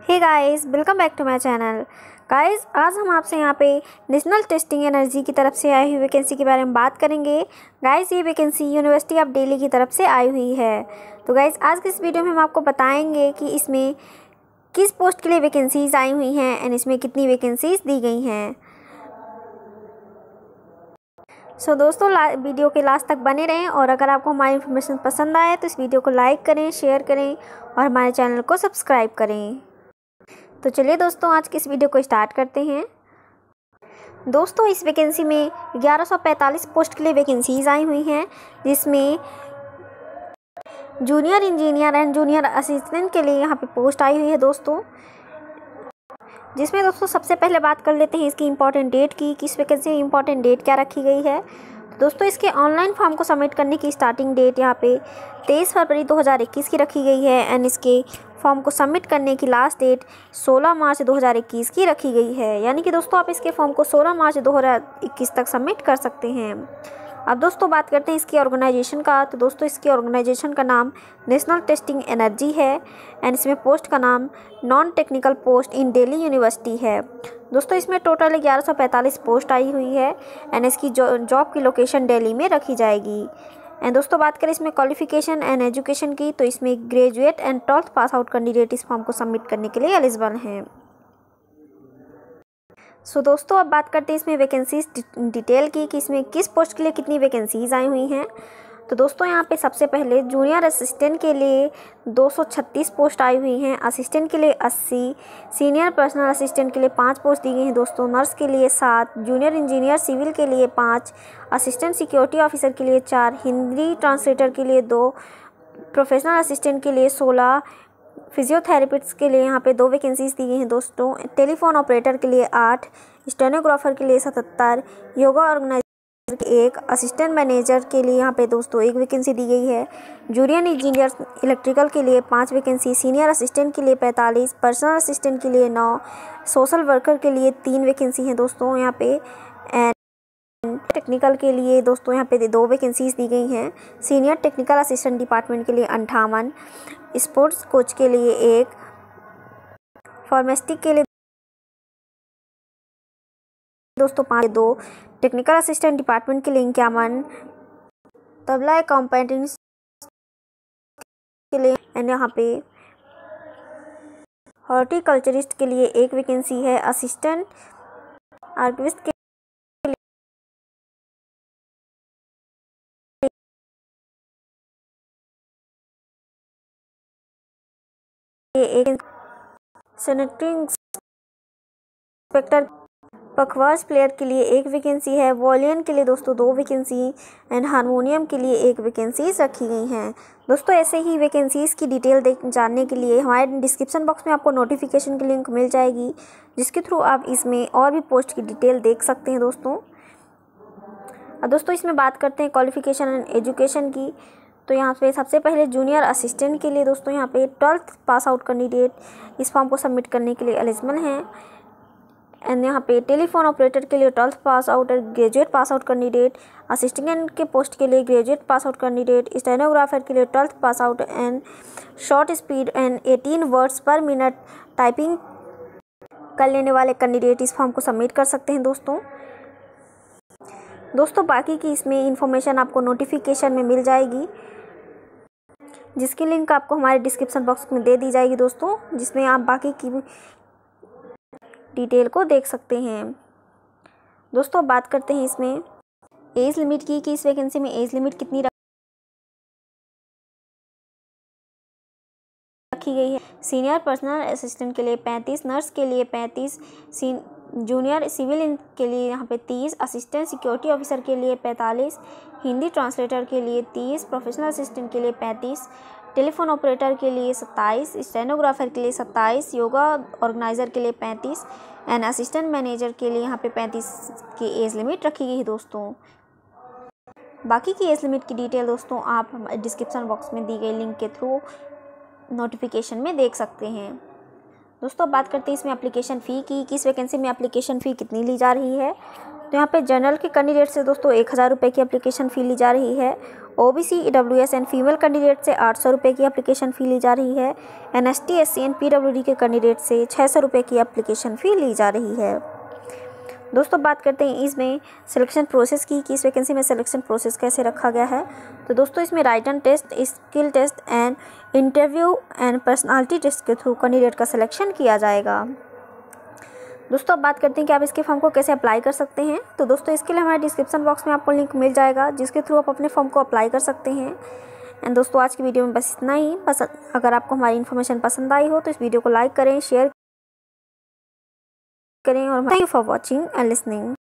Hey guys welcome back to my channel guys आज हम आपसे यहाँ पे नेशनल टेस्टिंग एनर्जी की तरफ़ से आई हुई वैकेंसी के बारे में बात करेंगे। गाइस ये वैकेंसी यूनिवर्सिटी ऑफ़ दिल्ली की तरफ़ से आई हुई है। तो गाइस आज के इस वीडियो में हम आपको बताएँगे कि इसमें किस पोस्ट के लिए वैकेंसीज आई हुई हैं एंड इसमें कितनी वैकेंसीज दी गई हैं। सो so, दोस्तों वीडियो के लास्ट तक बने रहें और अगर आपको हमारी इन्फॉर्मेशन पसंद आए तो इस वीडियो को लाइक करें शेयर करें और हमारे चैनल को सब्सक्राइब करें। तो चलिए दोस्तों, आज की इस वीडियो को स्टार्ट करते हैं। दोस्तों, इस वैकेंसी में 1145 पोस्ट के लिए वैकेंसीज आई हुई हैं, जिसमें junior engineer and junior assistant के लिए यहाँ पे पोस्ट आई हुई है दोस्तों। जिसमें दोस्तों, सबसे पहले बात कर लेते हैं इसकी इंपॉर्टेंट डेट की कि इस वैकेंसी में इंपॉर्टेंट डेट क्या रखी गई है। दोस्तों, इसके ऑनलाइन फॉर्म को सबमिट करने की स्टार्टिंग डेट यहाँ पे तेईस फरवरी 2021 की रखी गई है एंड इसके फॉर्म को सबमिट करने की लास्ट डेट 16 मार्च 2021 की रखी गई है। यानी कि दोस्तों, आप इसके फॉर्म को 16 मार्च 2021 तक सबमिट कर सकते हैं। अब दोस्तों, बात करते हैं इसकी ऑर्गेनाइजेशन का। तो दोस्तों, इसकी ऑर्गेनाइजेशन का नाम नेशनल टेस्टिंग एनर्जी है एंड इसमें पोस्ट का नाम non technical post in Delhi university है। दोस्तों, इसमें टोटल ग्यारह पोस्ट आई हुई है एंड इसकी जॉब की लोकेशन दिल्ली में रखी जाएगी। एंड दोस्तों बात करें इसमें क्वालिफिकेशन एंड एजुकेशन की तो इसमें graduate and twelfth pass out candidate इस फॉर्म को सबमिट करने के लिए एलिजिबल हैं। सो so, दोस्तों अब बात करते हैं इसमें वैकेंसीज डिटेल की कि इसमें किस पोस्ट के लिए कितनी वैकेंसीज आई हुई हैं। तो दोस्तों यहाँ पे सबसे पहले जूनियर असिस्टेंट के लिए 236 पोस्ट आई हुई हैं असिस्टेंट के लिए 80 सीनियर पर्सनल असिस्टेंट के लिए पाँच पोस्ट दी गई हैं दोस्तों नर्स के लिए सात जूनियर इंजीनियर सिविल के लिए पाँच असिस्टेंट सिक्योरिटी ऑफिसर के लिए चार हिंदी ट्रांसलेटर के लिए दो प्रोफेशनल असिस्टेंट के लिए सोलह फिजियोथेरेपिस्ट के लिए यहाँ पे दो वैकेंसीज दी गई हैं दोस्तों टेलीफोन ऑपरेटर के लिए आठ स्टेनोग्राफर के लिए सतहत्तर योगा ऑर्गेनाइज एक असिस्टेंट मैनेजर के लिए यहाँ पे दोस्तों एक वैकेंसी दी गई है। जूनियर इंजीनियर इलेक्ट्रिकल के लिए पाँच वैकेंसी, सीनियर असिस्टेंट के लिए पैंतालीस, पर्सनल असिस्टेंट के लिए नौ, सोशल वर्कर के लिए तीन वैकेंसी हैं दोस्तों यहाँ पे। एंड टेक्निकल के लिए दोस्तों यहाँ पे दो वैकेंसीज दी गई हैं। सीनियर टेक्निकल असिस्टेंट डिपार्टमेंट के लिए अंठावन, स्पोर्ट्स कोच के लिए एक, फार्मेस्टिक के लिए दोस्तों, पाँच दो टेक्निकल असिस्टेंट डिपार्टमेंट के लिए इक्यावन तबला अकाउंटेंट के लिए एंड यहाँ पे हॉर्टिकल्चरिस्ट के लिए एक वैकेंसी है। असिस्टेंट आर्किविस्ट के लिए एक सेनेटरी इंस्पेक्टर पखवाज प्लेयर के लिए एक वैकेंसी है वॉलियन के लिए दोस्तों दो वैकेंसी एंड हारमोनियम के लिए एक वैकेंसीज रखी गई हैं। दोस्तों ऐसे ही वैकेंसीज़ की डिटेल देख, जानने के लिए हमारे डिस्क्रिप्शन बॉक्स में आपको नोटिफिकेशन की लिंक मिल जाएगी, जिसके थ्रू आप इसमें और भी पोस्ट की डिटेल देख सकते हैं दोस्तों। अब दोस्तों इसमें बात करते हैं क्वालिफिकेशन एंड एजुकेशन की। तो यहाँ पे सबसे पहले जूनियर असिस्टेंट के लिए दोस्तों यहाँ पे ट्वेल्थ पास आउट कैंडिडेट इस फॉर्म को सबमिट करने के लिए एलिजिबल हैं। एंड यहाँ पे टेलीफोन ऑपरेटर के लिए twelfth pass out graduate pass out candidate assistant के पोस्ट के लिए graduate pass out candidate stenographer के लिए twelfth pass out and short speed and eighteen words per minute typing कर लेने वाले कैंडिडेट इस फॉर्म को सबमिट कर सकते हैं दोस्तों। दोस्तों, बाकी की इसमें इंफॉर्मेशन आपको नोटिफिकेशन में मिल जाएगी, जिसकी लिंक आपको हमारे डिस्क्रिप्शन बॉक्स में दे दी जाएगी दोस्तों, जिसमें आप बाकी की डिटेल को देख सकते हैं। दोस्तों बात करते हैं इसमें एज लिमिट की, कि इस वैकेंसी में एज लिमिट कितनी रखी गई है। सीनियर पर्सनल असिस्टेंट के लिए पैंतीस, नर्स के लिए पैंतीस जूनियर सिविल के लिए यहाँ पे तीस, असिस्टेंट सिक्योरिटी ऑफिसर के लिए पैंतालीस, हिंदी ट्रांसलेटर के लिए तीस, प्रोफेशनल असिस्टेंट के लिए पैंतीस टेलीफोन ऑपरेटर के लिए सत्ताईस, स्टेनोग्राफर के लिए सत्ताईस, योगा ऑर्गेनाइज़र के लिए पैंतीस, एंड असिस्टेंट मैनेजर के लिए यहाँ पे पैंतीस की एज लिमिट रखी गई है दोस्तों। बाकी की एज लिमिट की डिटेल दोस्तों आप डिस्क्रिप्शन बॉक्स में दी गई लिंक के थ्रू नोटिफिकेशन में देख सकते हैं। दोस्तों बात करते हैं इसमें एप्लीकेशन फ़ी की, किस वैकेंसी में एप्लीकेशन फ़ी कितनी ली जा रही है। तो यहाँ पे जनरल के कैंडिडेट से दोस्तों एक हज़ार रुपये की एप्लीकेशन फ़ी ली जा रही है। O B C W S and female candidate से आठ सौ रुपये की एप्लीकेशन फ़ी ली जा रही है। N S T S C and P W D के कैंडिडेट से छः सौ रुपये की एप्लीकेशन फ़ी ली जा रही है। दोस्तों बात करते हैं इसमें सिलेक्शन प्रोसेस की, कि इस वैकेंसी में सिलेक्शन प्रोसेस कैसे रखा गया है। तो दोस्तों इसमें written test skill test and interview and personality test के थ्रू कैंडिडेट का सिलेक्शन किया जाएगा। दोस्तों, अब बात करते हैं कि आप इसके फॉर्म को कैसे अप्लाई कर सकते हैं। तो दोस्तों, इसके लिए हमारे डिस्क्रिप्शन बॉक्स में आपको लिंक मिल जाएगा, जिसके थ्रू आप अपने फॉर्म को अप्लाई कर सकते हैं। एंड दोस्तों, आज की वीडियो में बस इतना ही। बस अगर आपको हमारी इन्फॉर्मेशन पसंद आई हो तो इस वीडियो को लाइक करें शेयर करें और thank you for watching and listening